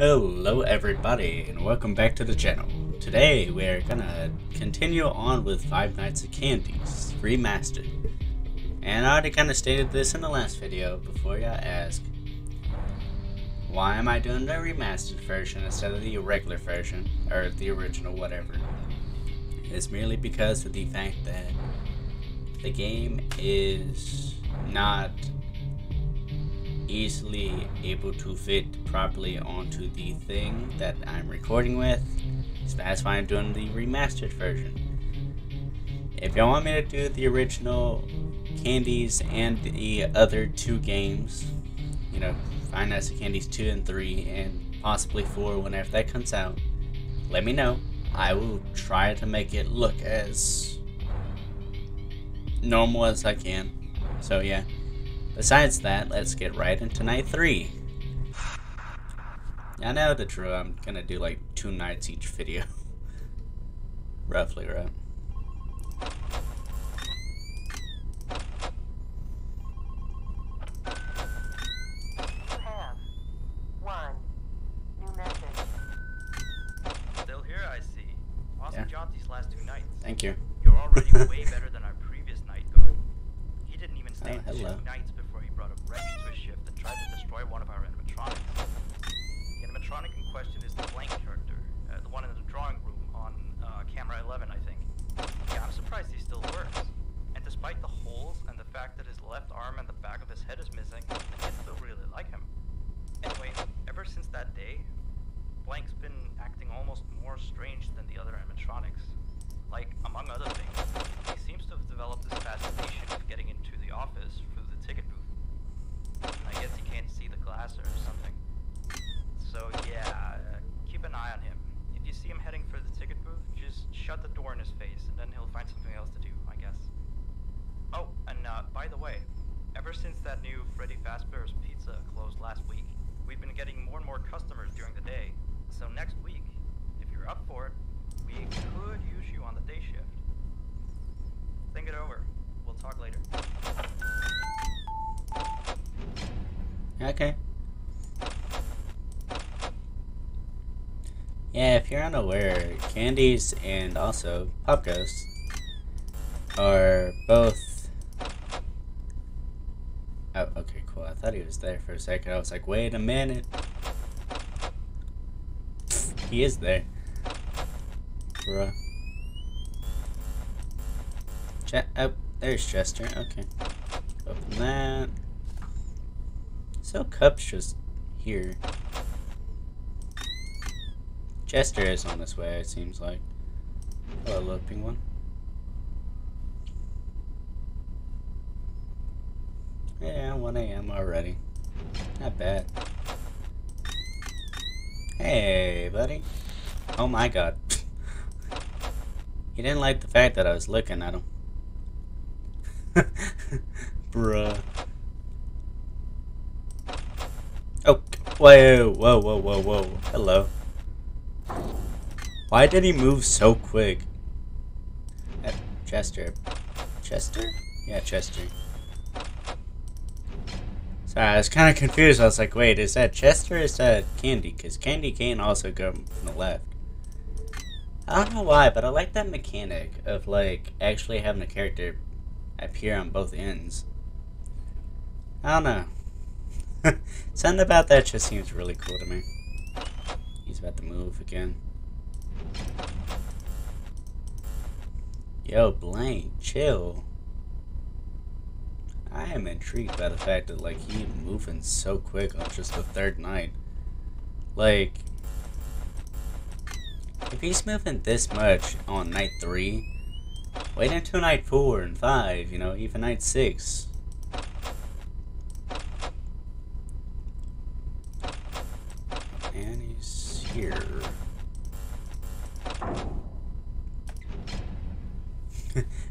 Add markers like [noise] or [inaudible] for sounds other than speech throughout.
Hello everybody and welcome back to the channel. Today we are gonna continue on with Five Nights at Candy's Remastered. And I already kinda stated this in the last video before you ask. Why am I doing the remastered version instead of the regular version, or the original whatever? It's merely because of the fact that the game is not easily able to fit properly onto the thing that I'm recording with. So that's why I'm doing the remastered version. If y'all want me to do the original Candy's and the other two games, you know, Five Nights Candy's 2 and 3, and possibly 4 whenever that comes out, let me know. I will try to make it look as normal as I can. So yeah. Besides that, let's get right into night three. I know the drill, I'm gonna do like two nights each video. [laughs] Roughly, right? You have one new message. Still here, I see. Awesome Yeah. job these last two nights. Thank you. You're already way better than our previous night guard. He didn't even stay Oh, hello. two nights before he brought a wrench to his shift and tried to destroy one of our animatronics. The animatronic in question is the blank character, uh, the one in the drawing room on uh, camera 11, I think. Yeah, I'm surprised he still works. And despite the holes and the fact that his left arm and the back of his head is missing, the kids still really like him. Anyway, ever since that day, Blank's been acting almost more strange than the other animatronics. Like, among other things, he seems to have developed this fascination with getting into the office through the ticket booth. I guess he can't see the glass or something. So yeah, uh, keep an eye on him. If you see him heading for the ticket booth, just shut the door in his face, and then he'll find something else to do, I guess. Oh, and uh, by the way, ever since that new Freddy Fazbear's Pizza closed last week, we've been getting more and more customers during the day. So next week, if you're up for it, we could use you on the day shift. Think it over. We'll talk later. Okay. Yeah, if you're unaware, Candy's and also Popgoes are both. Oh, okay, cool. I thought he was there for a second. I was like, wait a minute. He is there. Bruh. Che oh, there's Chester. Okay. Open that. So Cup's just here. Chester is on this way, it seems like. Oh, Hello, little penguin. Yeah, 1 a.m. already. Not bad. Hey, buddy. Oh my god. [laughs] he didn't like the fact that I was looking at him. [laughs] Bruh. Oh, whoa, whoa, whoa, whoa, whoa. Hello. Why did he move so quick? Chester. Chester? Yeah, Chester. Sorry, I was kind of confused. I was like, wait, is that Chester or is that Candy? Because Candy can also go from the left. I don't know why, but I like that mechanic of, like, actually having a character appear on both ends. I don't know. [laughs] Something about that just seems really cool to me. He's about to move again. Yo, Blank, chill. I am intrigued by the fact that like he moving so quick on just the third night. Like, if he's moving this much on night three, wait until night four and five. You know, even night six. And he's here.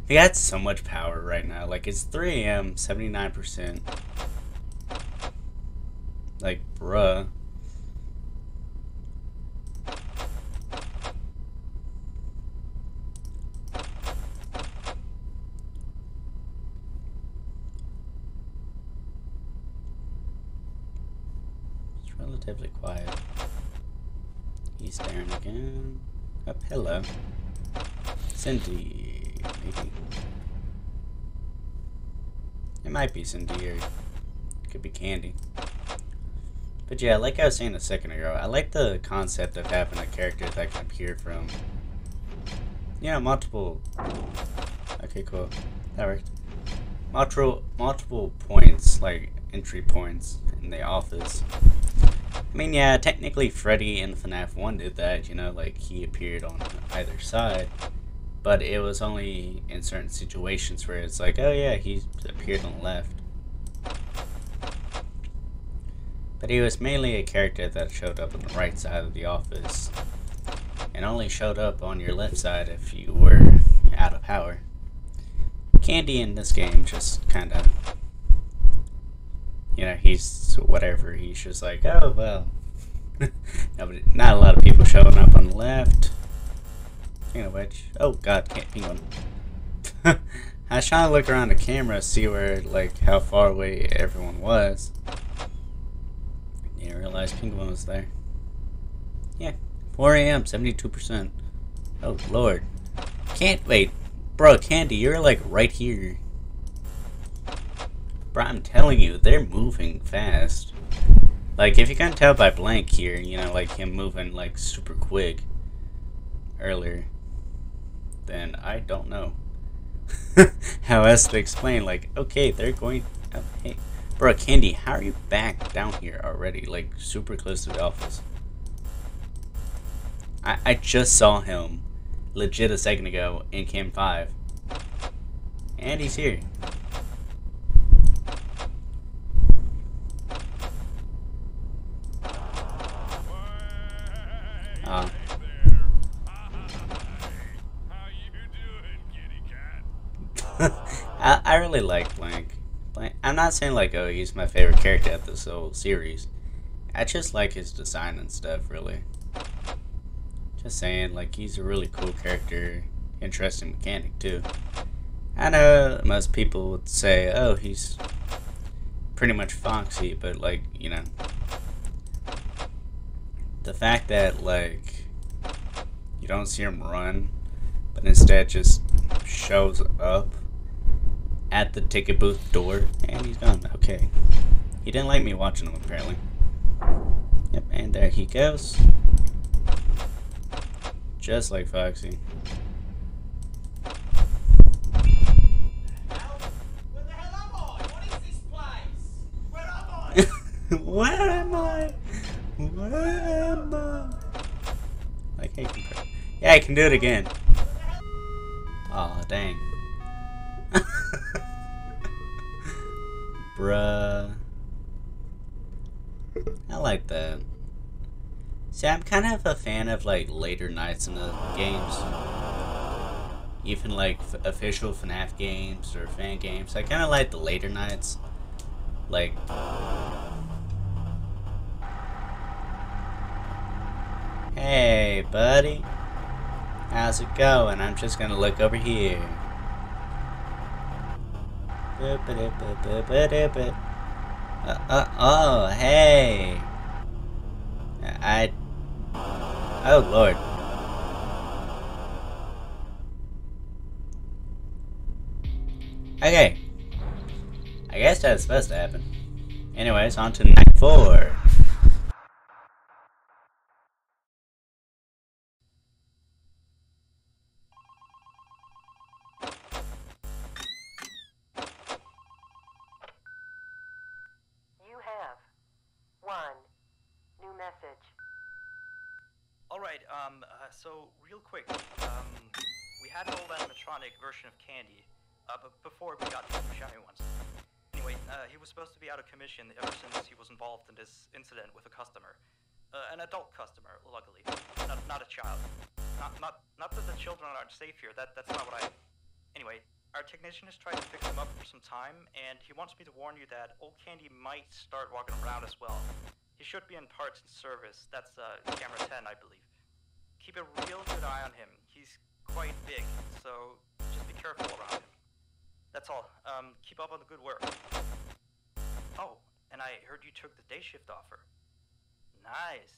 He got so much power right now. Like, it's 3 a.m., 79%. Like, bruh. relatively quiet. He's staring again. Up, hello. Cindy, maybe. It might be Cindy or could be Candy. But yeah, like I was saying a second ago, I like the concept of having a character that can appear from, you know, multiple. Okay, cool. That worked. Multiple, multiple points, like entry points in the office. I mean, yeah, technically Freddy in FNAF 1 did that, you know, like he appeared on either side. But it was only in certain situations where it's like, oh yeah, he appeared on the left. But he was mainly a character that showed up on the right side of the office. And only showed up on your left side if you were out of power. Candy in this game just kind of you know, he's whatever. He's just like, oh well. [laughs] Nobody, not a lot of people showing up on the left. Speaking of which, oh god, can't penguin. [laughs] I was trying to look around the camera, see where, like, how far away everyone was. Didn't realize penguin was there. Yeah, 4 a.m., 72%. Oh lord. Can't wait, bro, Candy, you're like right here. Bro, I'm telling you, they're moving fast. Like, if you can tell by Blank here, you know, like him moving, like, super quick earlier, then I don't know [laughs] how else to explain. Like, okay, they're going... Oh, hey, bro, Candy, how are you back down here already? Like, super close to the office. I, I just saw him legit a second ago in Cam 5. And he's here. Uh, I, I really like Blank. Blank. I'm not saying like, oh, he's my favorite character of this whole series. I just like his design and stuff, really. Just saying, like, he's a really cool character, interesting mechanic, too. I know most people would say, oh, he's pretty much Foxy, but, like, you know, the fact that like you don't see him run, but instead just shows up at the ticket booth door and he's gone. Okay. He didn't like me watching him apparently. Yep, and there he goes. Just like Foxy. Where am I? Where am I? Like, hey, yeah, I can do it again. Aw, oh, dang. [laughs] Bruh. I like that. See, I'm kind of a fan of, like, later nights in the games. Even, like, official FNAF games or fan games. I kind of like the later nights. Like, Hey, buddy. How's it going? I'm just gonna look over here. Uh, uh, oh, hey. I... Oh, Lord. Okay. I guess that's supposed to happen. Anyways, on to night four. Alright, um, uh, so, real quick, um, we had an old animatronic version of Candy, uh, but before we got the shiny ones. Anyway, uh, he was supposed to be out of commission ever since he was involved in this incident with a customer. Uh, an adult customer, luckily. Not, not a child. Not, not, not that the children aren't safe here, that, that's not what I... Anyway, our technician has tried to fix him up for some time, and he wants me to warn you that old Candy might start walking around as well. Should be in parts and service. That's uh, camera 10, I believe. Keep a real good eye on him. He's quite big, so just be careful around him. That's all. Um, keep up on the good work. Oh, and I heard you took the day shift offer. Nice.